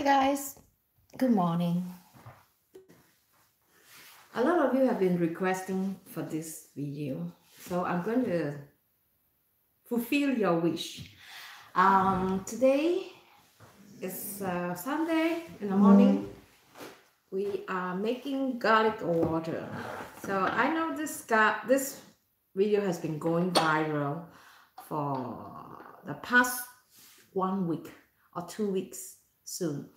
Hi guys, good morning. A lot of you have been requesting for this video, so I'm going to fulfill your wish. Um, today is uh, Sunday in the morning. We are making garlic water. So I know this this video has been going viral for the past one week or two weeks soon.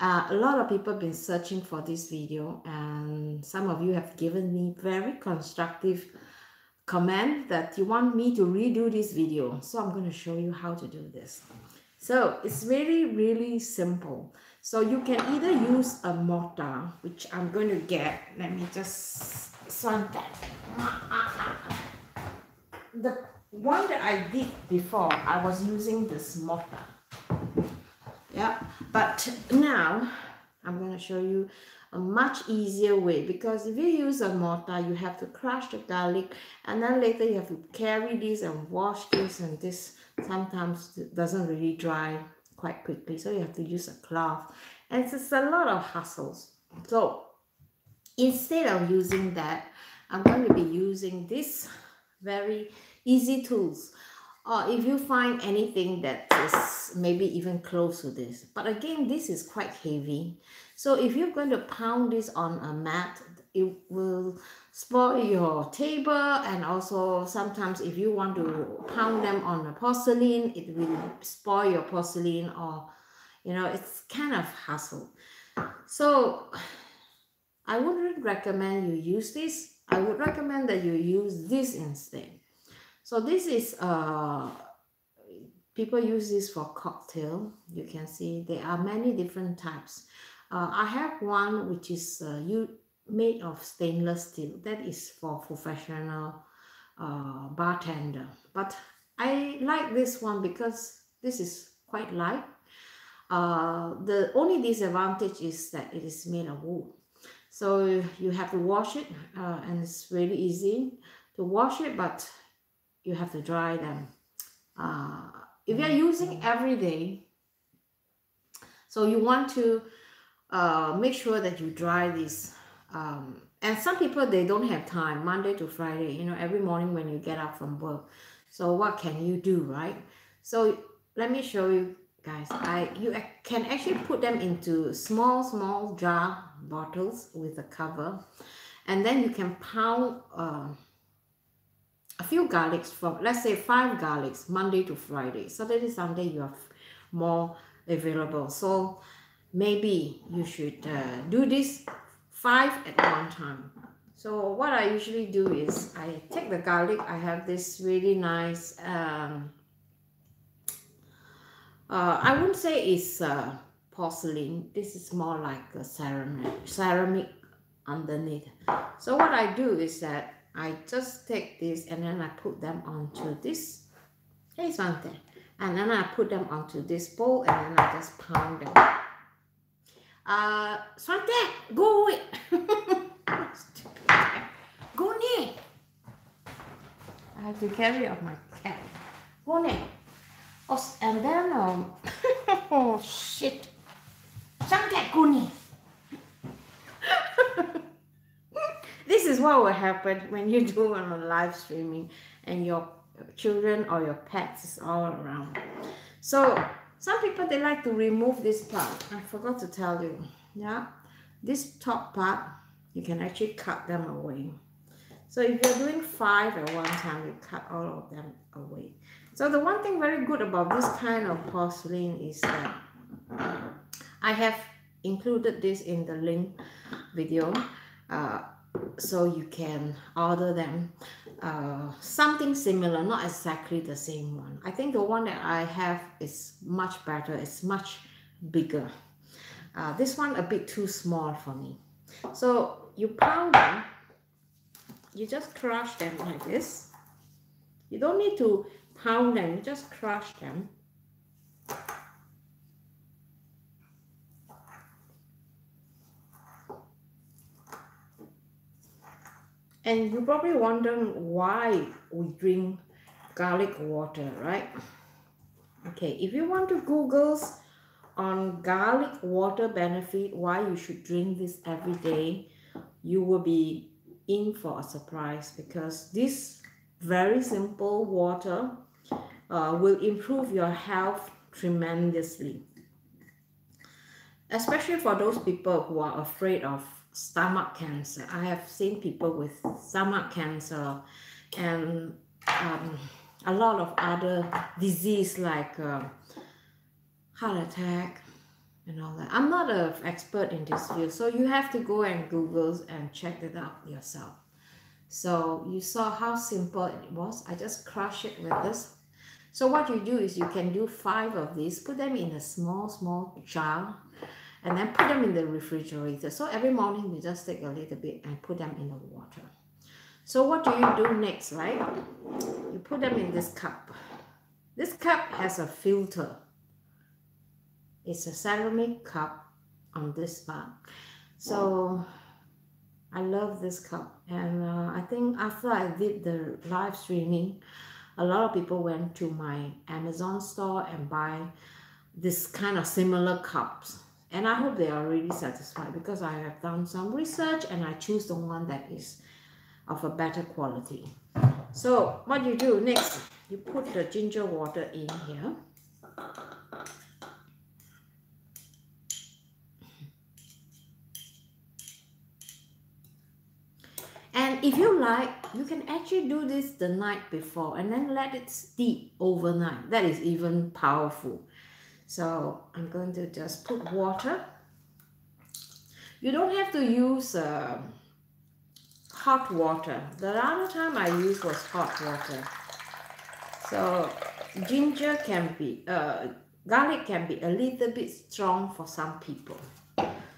Uh, a lot of people have been searching for this video and some of you have given me very constructive comment that you want me to redo this video. So I'm going to show you how to do this. So it's really, really simple. So you can either use a mortar, which I'm going to get. Let me just slant that. The one that I did before, I was using this mortar yeah but now I'm going to show you a much easier way because if you use a mortar you have to crush the garlic and then later you have to carry this and wash this and this sometimes doesn't really dry quite quickly so you have to use a cloth. And it's a lot of hassles. So instead of using that I'm going to be using this very easy tools or if you find anything that is maybe even close to this. But again this is quite heavy. So if you're going to pound this on a mat it will spoil your table. And also sometimes if you want to pound them on a porcelain it will spoil your porcelain or you know it's kind of hassle. So i wouldn't recommend you use this. I would recommend that you use this instead so this is uh people use this for cocktail. You can see there are many different types. Uh, I have one which is uh, you made of stainless steel. That is for professional uh, bartender. But I like this one because this is quite light. Uh, the only disadvantage is that it is made of wood. So you have to wash it uh, and it's really easy to wash it, but you have to dry them. Uh, if you're using every day, so you want to uh, make sure that you dry these. Um, and some people, they don't have time, Monday to Friday, you know, every morning when you get up from work. So what can you do, right? So let me show you guys. I You can actually put them into small, small jar bottles with a cover. And then you can pound uh, a few garlics from, let's say five garlics, Monday to Friday. Saturday, Sunday, you have more available. So maybe you should uh, do this five at one time. So what I usually do is I take the garlic. I have this really nice, um, uh, I wouldn't say it's uh, porcelain. This is more like a ceramic, ceramic underneath. So what I do is that I just take this and then I put them onto this. Hey, something. And then I put them onto this bowl and then I just pound them. Uh, Swante, go away. go near. I have to carry off my cat. Go near. Oh, and then, um, oh shit. Swante, go near. this is what will happen when you do on a live streaming and your children or your pets is all around. So some people they like to remove this part. I forgot to tell you. Yeah, this top part you can actually cut them away. So if you're doing five at one time, you cut all of them away. So the one thing very good about this kind of porcelain is that I have included this in the link video. Uh, so you can order them uh, something similar not exactly the same one. I think the one that I have is much better it's much bigger. Uh, this one a bit too small for me. So you pound them you just crush them like this. You don't need to pound them you just crush them And you're probably wondering why we drink garlic water, right? Okay, if you want to Google on garlic water benefit, why you should drink this every day, you will be in for a surprise because this very simple water uh, will improve your health tremendously. Especially for those people who are afraid of stomach cancer. I have seen people with stomach cancer and um, a lot of other disease like uh, heart attack and all that. I'm not an expert in this field, so you have to go and Google and check it out yourself. So you saw how simple it was. I just crush it with this. So what you do is you can do five of these, put them in a small, small jar, and then put them in the refrigerator. So every morning you just take a little bit and put them in the water. So what do you do next, right? You put them in this cup. This cup has a filter. It's a ceramic cup on this part. So I love this cup. And uh, I think after I did the live streaming, a lot of people went to my Amazon store and buy this kind of similar cups. And I hope they are really satisfied because I have done some research and I choose the one that is of a better quality. So what you do next, you put the ginger water in here. And if you like, you can actually do this the night before and then let it steep overnight. That is even powerful. So I'm going to just put water. You don't have to use uh, hot water. The other time I used was hot water. So ginger can be, uh, garlic can be a little bit strong for some people.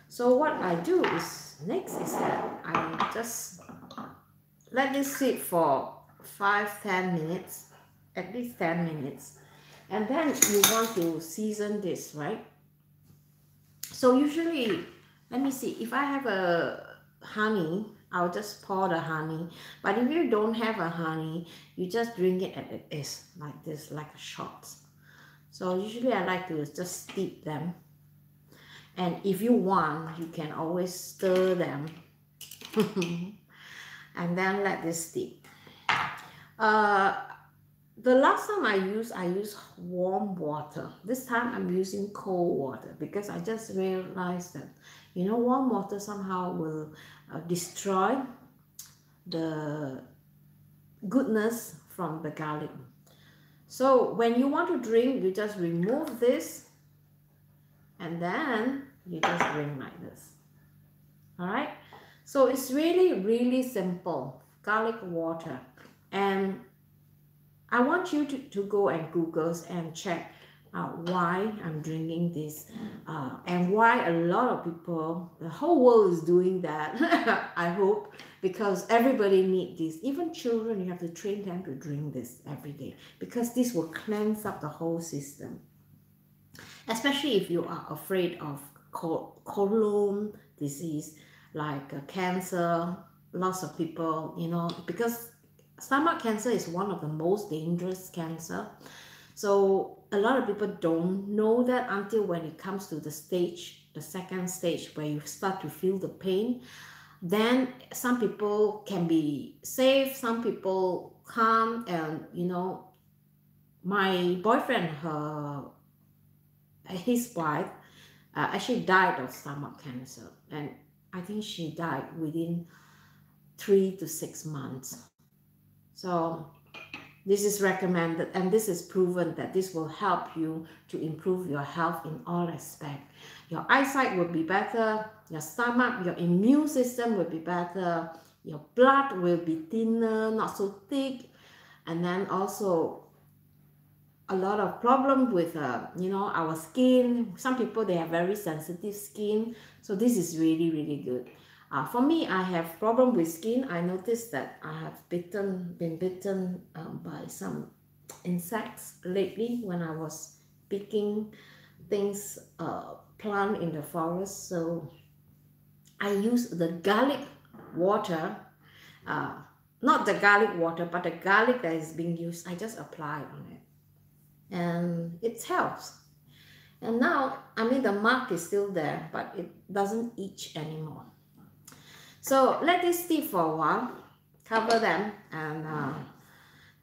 So what I do is, next is that I just let this sit for 5-10 minutes, at least 10 minutes. And then you want to season this, right? So usually, let me see, if I have a honey, I'll just pour the honey. But if you don't have a honey, you just drink it as it is, like this, like a shot. So usually I like to just steep them. And if you want, you can always stir them. and then let this steep. Uh, the last time I used, I used warm water. This time I'm using cold water because I just realized that, you know, warm water somehow will uh, destroy the goodness from the garlic. So when you want to drink, you just remove this and then you just drink like this. All right. So it's really, really simple. Garlic water. And I want you to, to go and Google and check uh, why I'm drinking this uh, and why a lot of people, the whole world is doing that, I hope, because everybody need this. Even children, you have to train them to drink this every day because this will cleanse up the whole system. Especially if you are afraid of colon disease like uh, cancer, lots of people, you know, because stomach cancer is one of the most dangerous cancer. So a lot of people don't know that until when it comes to the stage, the second stage where you start to feel the pain. Then some people can be safe, some people calm, and you know, my boyfriend, her, his wife, uh, actually died of stomach cancer, and I think she died within three to six months. So this is recommended and this is proven that this will help you to improve your health in all aspects. Your eyesight will be better, your stomach, your immune system will be better, your blood will be thinner, not so thick, and then also a lot of problem with uh, you know our skin some people they have very sensitive skin so this is really really good uh, for me I have problem with skin. I noticed that I have bitten been bitten um, by some insects lately when I was picking things uh, plant in the forest. So I use the garlic water uh, not the garlic water but the garlic that is being used I just apply on it. And it helps. And now, I mean, the mark is still there, but it doesn't itch anymore. So let this steep for a while, cover them, and uh,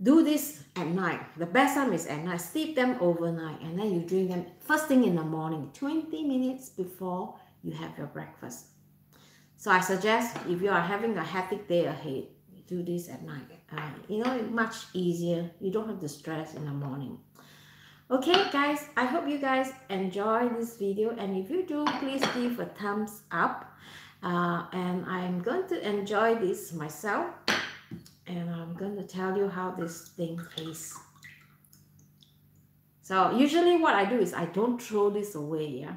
do this at night. The best time is at night. Steep them overnight, and then you drink them first thing in the morning, 20 minutes before you have your breakfast. So I suggest if you are having a hectic day ahead, do this at night. Uh, you know, much easier. You don't have the stress in the morning okay guys i hope you guys enjoy this video and if you do please give a thumbs up uh, and i'm going to enjoy this myself and i'm going to tell you how this thing tastes so usually what i do is i don't throw this away yeah.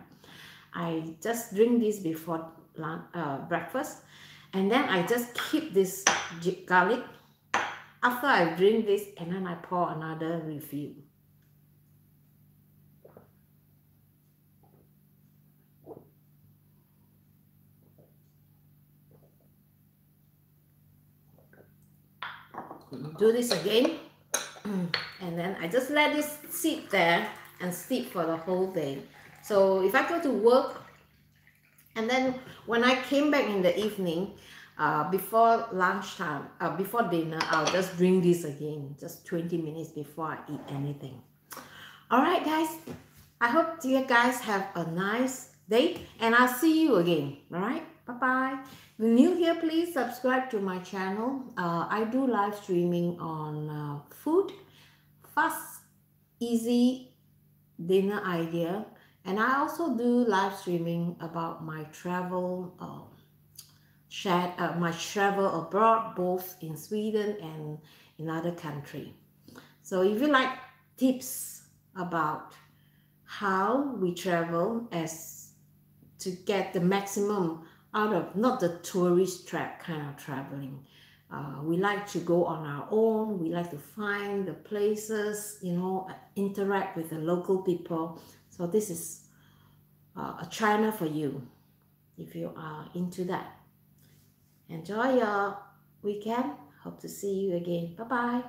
I just drink this before lunch, uh, breakfast and then i just keep this garlic after i drink this and then i pour another refill do this again. And then I just let this sit there and steep for the whole day. So if I go to work and then when I came back in the evening uh, before lunchtime uh, before dinner I'll just drink this again just 20 minutes before I eat anything. All right guys. I hope you guys have a nice day and I'll see you again. All right? Bye bye new here please subscribe to my channel. Uh, i do live streaming on uh, food. Fast easy dinner idea. And i also do live streaming about my travel uh, shared, my travel abroad both in sweden and in other country. So if you like tips about how we travel as to get the maximum out of not the tourist trap kind of traveling. Uh, we like to go on our own. We like to find the places, you know, interact with the local people. So this is uh, a China for you if you are into that. Enjoy your weekend. Hope to see you again. Bye-bye.